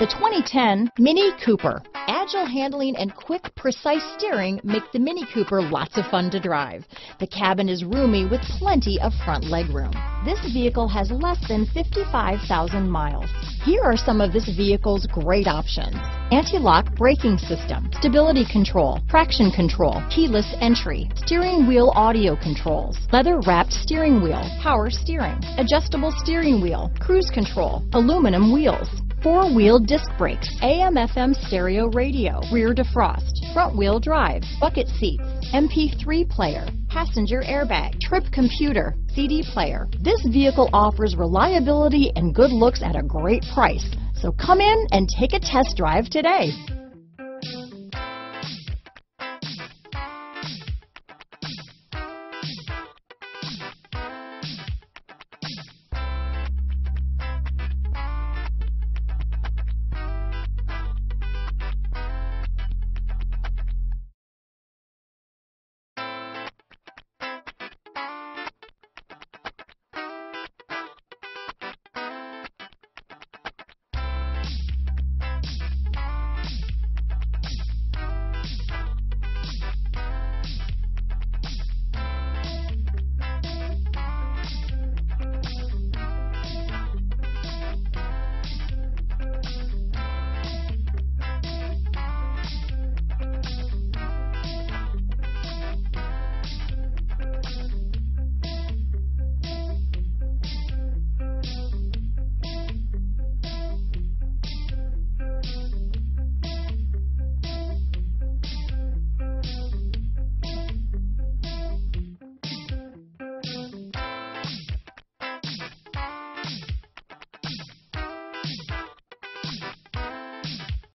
The 2010 Mini Cooper. Agile handling and quick, precise steering make the Mini Cooper lots of fun to drive. The cabin is roomy with plenty of front legroom. This vehicle has less than 55,000 miles. Here are some of this vehicle's great options. Anti-lock braking system, stability control, traction control, keyless entry, steering wheel audio controls, leather wrapped steering wheel, power steering, adjustable steering wheel, cruise control, aluminum wheels, four-wheel disc brakes, AM-FM stereo radio, rear defrost, front-wheel drive, bucket seats, MP3 player, passenger airbag, trip computer, CD player. This vehicle offers reliability and good looks at a great price. So come in and take a test drive today.